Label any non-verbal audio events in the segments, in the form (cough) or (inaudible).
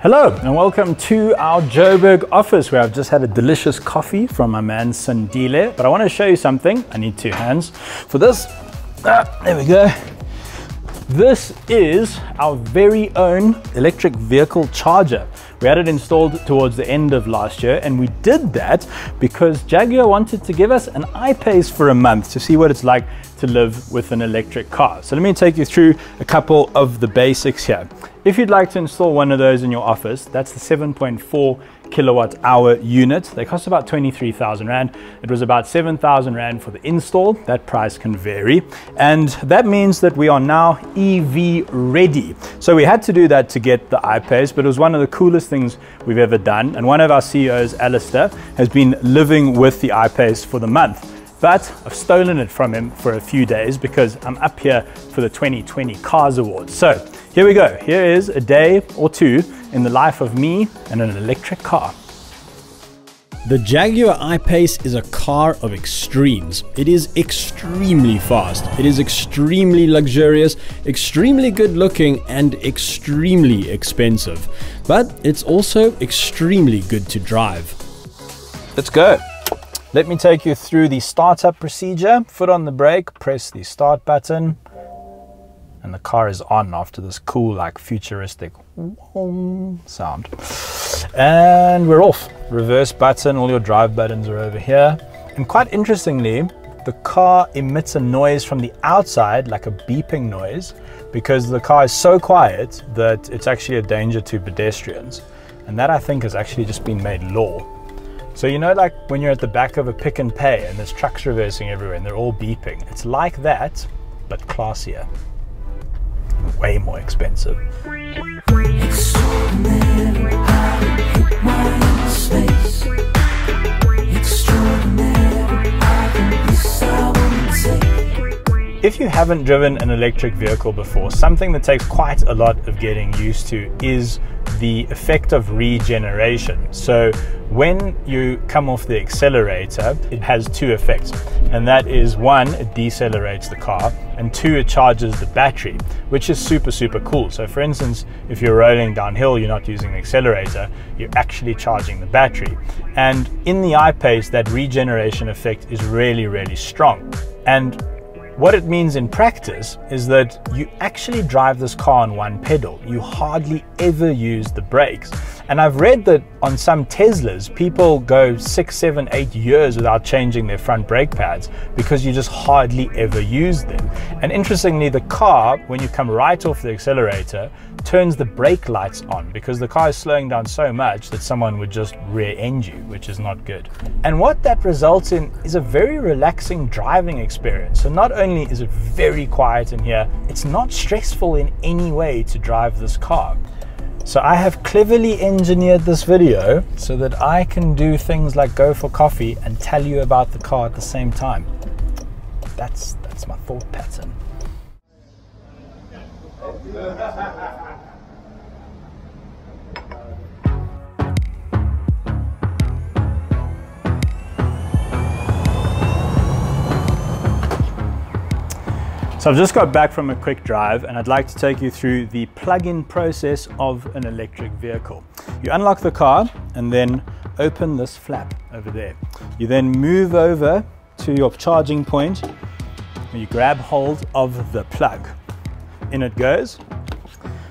Hello and welcome to our Joburg office where I've just had a delicious coffee from my man Sandile. But I want to show you something. I need two hands for this. Ah, there we go. This is our very own electric vehicle charger. We had it installed towards the end of last year and we did that because Jaguar wanted to give us an I-Pace for a month to see what it's like to live with an electric car. So let me take you through a couple of the basics here. If you'd like to install one of those in your office, that's the 7.4 kilowatt hour unit. They cost about 23,000 Rand. It was about 7,000 Rand for the install. That price can vary. And that means that we are now EV ready. So we had to do that to get the I-Pace, but it was one of the coolest things we've ever done. And one of our CEOs, Alistair, has been living with the I-Pace for the month but I've stolen it from him for a few days because I'm up here for the 2020 Cars Awards. So here we go. Here is a day or two in the life of me and an electric car. The Jaguar I-Pace is a car of extremes. It is extremely fast, it is extremely luxurious, extremely good looking and extremely expensive. But it's also extremely good to drive. Let's go. Let me take you through the startup procedure. Foot on the brake, press the start button, and the car is on after this cool, like futuristic sound. And we're off. Reverse button, all your drive buttons are over here. And quite interestingly, the car emits a noise from the outside, like a beeping noise, because the car is so quiet that it's actually a danger to pedestrians. And that I think has actually just been made law. So you know like when you're at the back of a Pick n Pay and there's trucks reversing everywhere and they're all beeping? It's like that, but classier. Way more expensive. If you haven't driven an electric vehicle before, something that takes quite a lot of getting used to is the effect of regeneration. So when you come off the accelerator, it has two effects. And that is one, it decelerates the car, and two, it charges the battery, which is super, super cool. So for instance, if you're rolling downhill, you're not using the accelerator, you're actually charging the battery. And in the I-Pace, that regeneration effect is really, really strong. And what it means in practice is that you actually drive this car on one pedal. You hardly ever use the brakes. And I've read that on some Teslas, people go six, seven, eight years without changing their front brake pads because you just hardly ever use them. And interestingly, the car, when you come right off the accelerator, turns the brake lights on because the car is slowing down so much that someone would just rear end you, which is not good. And what that results in is a very relaxing driving experience. So not only is it very quiet in here, it's not stressful in any way to drive this car. So I have cleverly engineered this video so that I can do things like go for coffee and tell you about the car at the same time. That's, that's my thought pattern. So I've just got back from a quick drive and I'd like to take you through the plug-in process of an electric vehicle. You unlock the car and then open this flap over there. You then move over to your charging point and you grab hold of the plug. In it goes.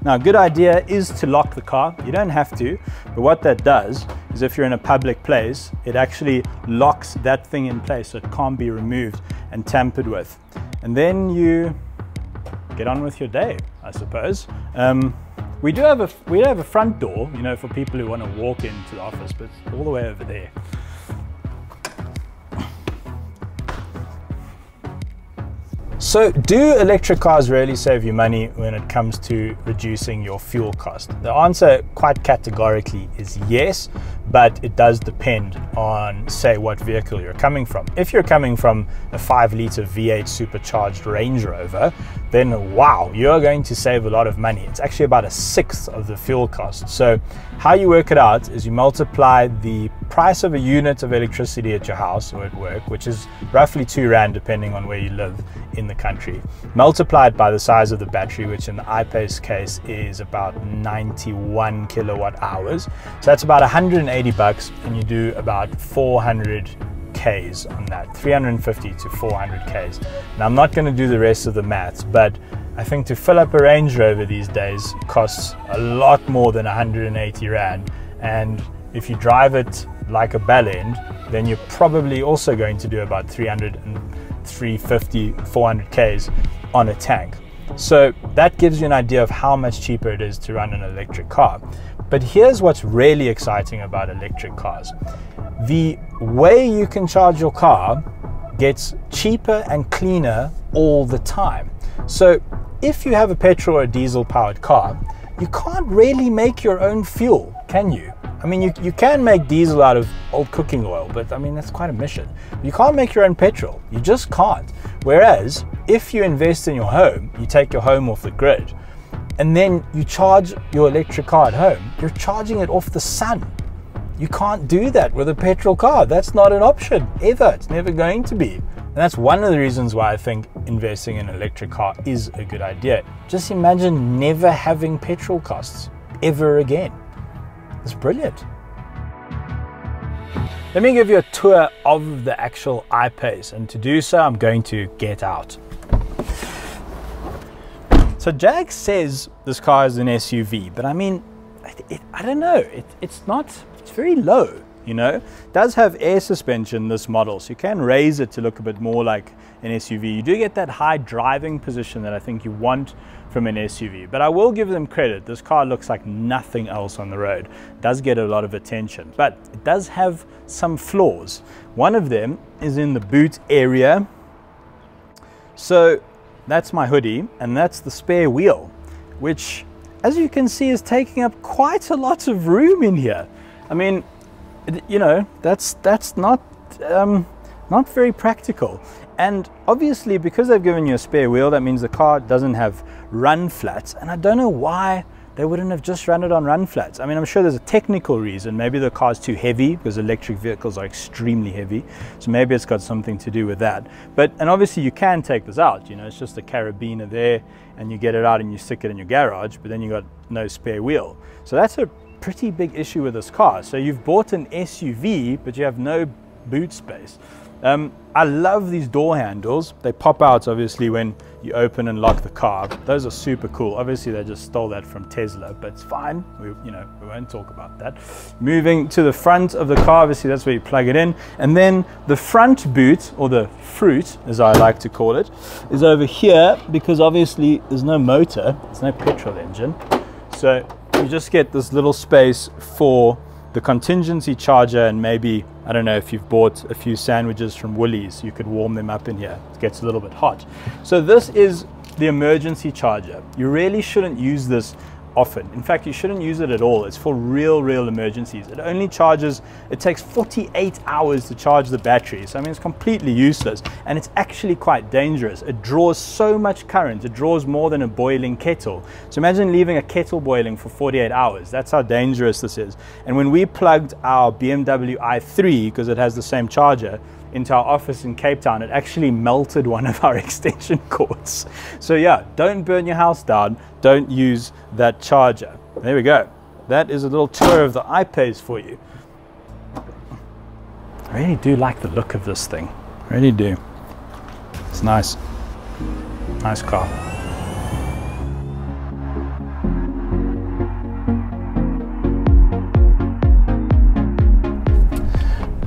Now a good idea is to lock the car. You don't have to, but what that does is if you're in a public place, it actually locks that thing in place so it can't be removed and tampered with and then you get on with your day, I suppose. Um, we do have a we have a front door, you know, for people who want to walk into the office, but all the way over there. So, do electric cars really save you money when it comes to reducing your fuel cost? The answer, quite categorically, is yes, but it does depend on, say, what vehicle you're coming from. If you're coming from a 5 litre V8 supercharged Range Rover, then wow, you're going to save a lot of money. It's actually about a sixth of the fuel cost. So, how you work it out is you multiply the price of a unit of electricity at your house or at work, which is roughly two Rand depending on where you live in the country. Multiplied by the size of the battery, which in the I-Pace case is about 91 kilowatt hours. So that's about 180 bucks, and you do about 400 Ks on that, 350 to 400 Ks. Now I'm not going to do the rest of the maths, but I think to fill up a Range Rover these days costs a lot more than 180 Rand. And if you drive it like a bell end, then you're probably also going to do about 300 and 350, 400 Ks on a tank. So that gives you an idea of how much cheaper it is to run an electric car. But here's what's really exciting about electric cars. The way you can charge your car gets cheaper and cleaner all the time. So if you have a petrol or diesel powered car, you can't really make your own fuel, can you? I mean, you, you can make diesel out of old cooking oil, but I mean, that's quite a mission. You can't make your own petrol. You just can't. Whereas, if you invest in your home, you take your home off the grid, and then you charge your electric car at home, you're charging it off the sun. You can't do that with a petrol car. That's not an option ever. It's never going to be. And that's one of the reasons why I think investing in an electric car is a good idea. Just imagine never having petrol costs ever again. It's brilliant. Let me give you a tour of the actual I-Pace and to do so I'm going to get out. So Jag says this car is an SUV, but I mean, it, it, I don't know, it, it's not, it's very low, you know. It does have air suspension, this model, so you can raise it to look a bit more like an SUV. You do get that high driving position that I think you want from an SUV. But I will give them credit. This car looks like nothing else on the road. It does get a lot of attention, but it does have some flaws. One of them is in the boot area. So that's my hoodie and that's the spare wheel, which as you can see is taking up quite a lot of room in here. I mean, you know, that's, that's not, um, not very practical. And obviously, because they've given you a spare wheel, that means the car doesn't have run flats. And I don't know why they wouldn't have just run it on run flats. I mean, I'm sure there's a technical reason. Maybe the car's too heavy because electric vehicles are extremely heavy. So maybe it's got something to do with that. But, and obviously you can take this out, you know, it's just a carabiner there and you get it out and you stick it in your garage, but then you got no spare wheel. So that's a pretty big issue with this car. So you've bought an SUV, but you have no boot space. Um, I love these door handles. They pop out obviously when you open and lock the car. Those are super cool. Obviously they just stole that from Tesla, but it's fine. We, you know, we won't talk about that. Moving to the front of the car, obviously that's where you plug it in. And then the front boot, or the fruit, as I like to call it, is over here because obviously there's no motor, there's no petrol engine. So you just get this little space for the contingency charger and maybe I don't know if you've bought a few sandwiches from Woolies you could warm them up in here. It gets a little bit hot. So this is the emergency charger. You really shouldn't use this often. In fact, you shouldn't use it at all. It's for real, real emergencies. It only charges, it takes 48 hours to charge the battery. So, I mean, it's completely useless and it's actually quite dangerous. It draws so much current. It draws more than a boiling kettle. So imagine leaving a kettle boiling for 48 hours. That's how dangerous this is. And when we plugged our BMW i3, because it has the same charger, into our office in Cape Town, it actually melted one of our (laughs) extension cords. So yeah, don't burn your house down. Don't use that charger. There we go. That is a little tour of the I-Pace for you. I really do like the look of this thing. I really do. It's nice. Nice car.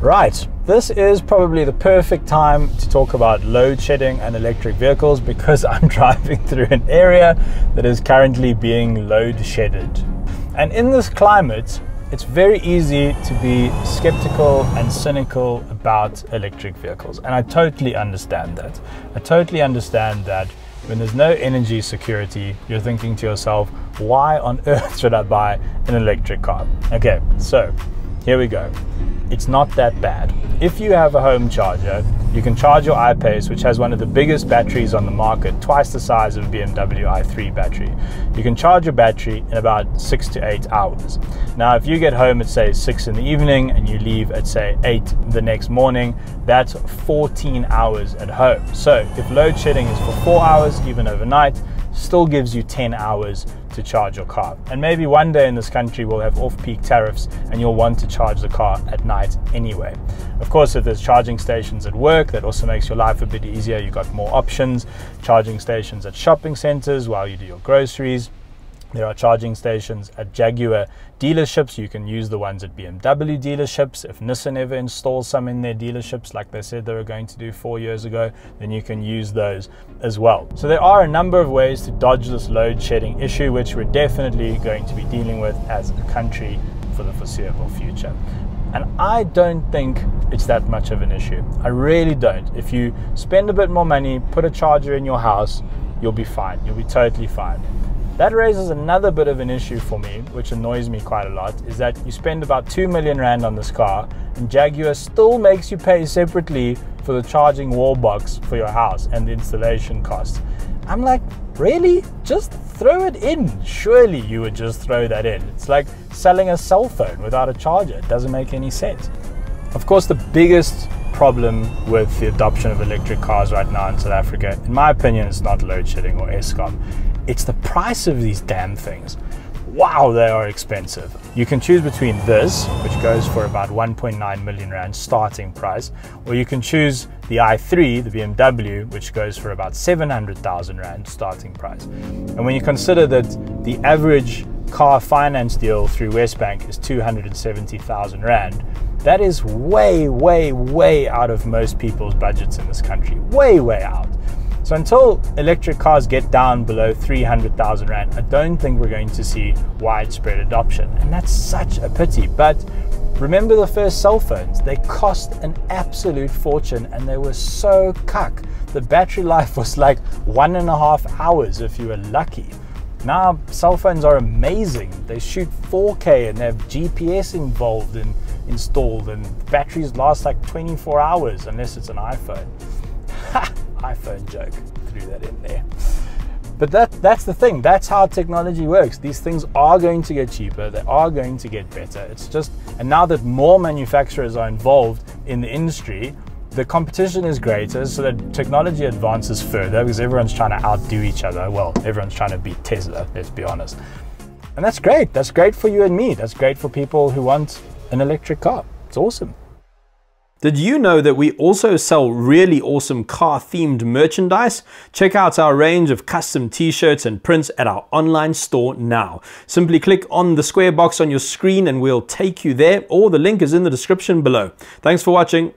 Right, this is probably the perfect time to talk about load shedding and electric vehicles because (laughs) I'm driving through an area that is currently being load shedded. And in this climate, it's very easy to be skeptical and cynical about electric vehicles. And I totally understand that. I totally understand that when there's no energy security, you're thinking to yourself, why on (laughs) earth should I buy an electric car? Okay, so here we go. It's not that bad. If you have a home charger, you can charge your I-Pace, which has one of the biggest batteries on the market, twice the size of a BMW i3 battery. You can charge your battery in about six to eight hours. Now, if you get home at say six in the evening and you leave at say eight the next morning, that's 14 hours at home. So if load shedding is for four hours, even overnight, still gives you 10 hours to charge your car. And maybe one day in this country we'll have off peak tariffs and you'll want to charge the car at night anyway. Of course, if there's charging stations at work, that also makes your life a bit easier. You've got more options, charging stations at shopping centers while you do your groceries. There are charging stations at Jaguar dealerships. You can use the ones at BMW dealerships. If Nissan ever installs some in their dealerships, like they said they were going to do four years ago, then you can use those as well. So there are a number of ways to dodge this load shedding issue, which we're definitely going to be dealing with as a country for the foreseeable future. And I don't think it's that much of an issue. I really don't. If you spend a bit more money, put a charger in your house, you'll be fine. You'll be totally fine. That raises another bit of an issue for me, which annoys me quite a lot, is that you spend about 2 million rand on this car and Jaguar still makes you pay separately for the charging wall box for your house and the installation costs. I'm like, really? Just throw it in. Surely you would just throw that in. It's like selling a cell phone without a charger. It doesn't make any sense. Of course, the biggest problem with the adoption of electric cars right now in South Africa, in my opinion, is not load shedding or Eskom. It's the price of these damn things. Wow, they are expensive. You can choose between this, which goes for about 1.9 million rand starting price, or you can choose the i3, the BMW, which goes for about 700,000 rand starting price. And when you consider that the average car finance deal through WesBank is 270,000 rand, that is way, way, way out of most people's budgets in this country. Way, way out. So until electric cars get down below 300,000 Rand, I don't think we're going to see widespread adoption. And that's such a pity. But remember the first cell phones? They cost an absolute fortune and they were so cuck. The battery life was like one and a half hours if you were lucky. Now cell phones are amazing. They shoot 4K and they have GPS involved and installed and batteries last like 24 hours unless it's an iPhone. iPhone joke. Threw that in there. But that, that's the thing. That's how technology works. These things are going to get cheaper. They are going to get better. It's just, and now that more manufacturers are involved in the industry, the competition is greater so that technology advances further because everyone's trying to outdo each other. Well, everyone's trying to beat Tesla, let's be honest. And that's great. That's great for you and me. That's great for people who want an electric car. It's awesome. Did you know that we also sell really awesome car themed merchandise? Check out our range of custom t-shirts and prints at our online store now. Simply click on the square box on your screen and we'll take you there or the link is in the description below. Thanks for watching.